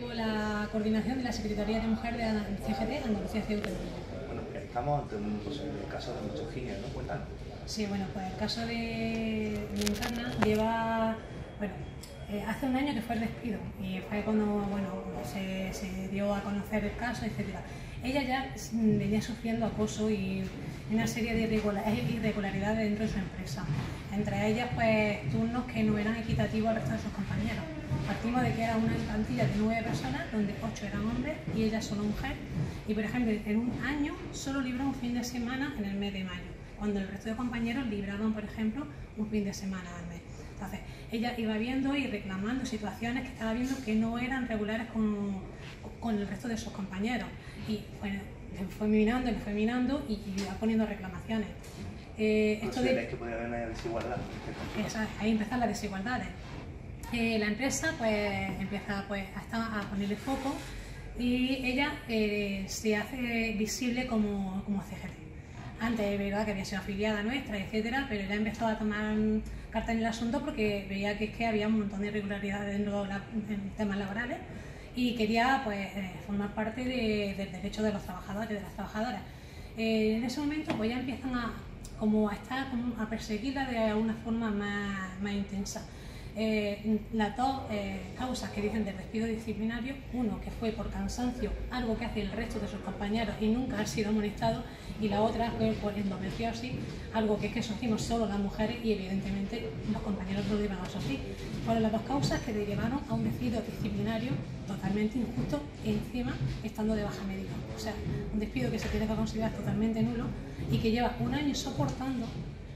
La coordinación de la Secretaría de Mujer de CGT Andalucía Ceuta Bueno, estamos ante un posible caso de misoginia, ¿no? Cuéntanos. Sí, bueno, pues el caso de, de Encarna lleva, bueno, eh, hace un año que fue el despido y fue cuando, bueno, se, se dio a conocer el caso, etcétera. Ella ya venía sufriendo acoso y una serie de irregularidades dentro de su empresa. Entre ellas, pues, turnos que no eran equitativos al resto de sus compañeros Partimos de que era una plantilla de nueve personas, donde ocho eran hombres y ella solo mujer. Y por ejemplo, en un año solo libró un fin de semana en el mes de mayo, cuando el resto de compañeros libraban, por ejemplo, un fin de semana al mes. Entonces, ella iba viendo y reclamando situaciones que estaba viendo que no eran regulares con, con el resto de sus compañeros. Y bueno, fue minando, le fue minando y, iba poniendo reclamaciones. Eh, esto de, que podría haber una desigualdad? ahí empiezan las desigualdades la empresa pues empieza pues, a, a ponerle foco y ella eh, se hace visible como, como CGT. Antes es verdad que había sido afiliada nuestra, etcétera, pero ella empezó a tomar carta en el asunto porque veía que, es que había un montón de irregularidades en, los temas laborales y quería pues, eh, formar parte del derecho de los trabajadores de las trabajadoras. Eh, en ese momento pues ya empiezan a, como a, estar, a perseguirla de una forma más, más intensa. Eh, las dos eh, causas que dicen del despido disciplinario, uno que fue por cansancio, algo que hace el resto de sus compañeros y nunca ha sido amonestado, y la otra fue por endometriosis, algo que es que sufrimos solo las mujeres y evidentemente los compañeros no lo iban a sufrir. Fueron las dos causas que le llevaron a un despido disciplinario totalmente injusto encima estando de baja médica. O sea, un despido que se tiene que considerar totalmente nulo y que lleva un año soportando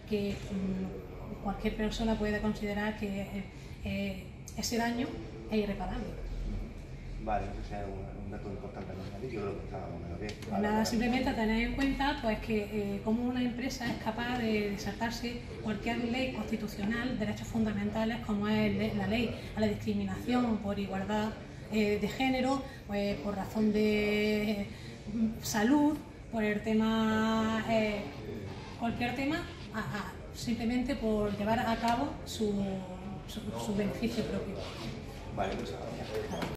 que mm, cualquier persona puede considerar que eh, eh, ese daño es irreparable. Vale, ese es un, dato importante, ¿no? yo creo que está bien. Pues nada, simplemente tener en cuenta pues, que eh, como una empresa es capaz de saltarse cualquier ley constitucional, derechos fundamentales como es la ley a la discriminación por igualdad de género, pues, por razón de salud, por el tema, cualquier tema, a, simplemente por llevar a cabo su, su, su beneficio propio. Pues,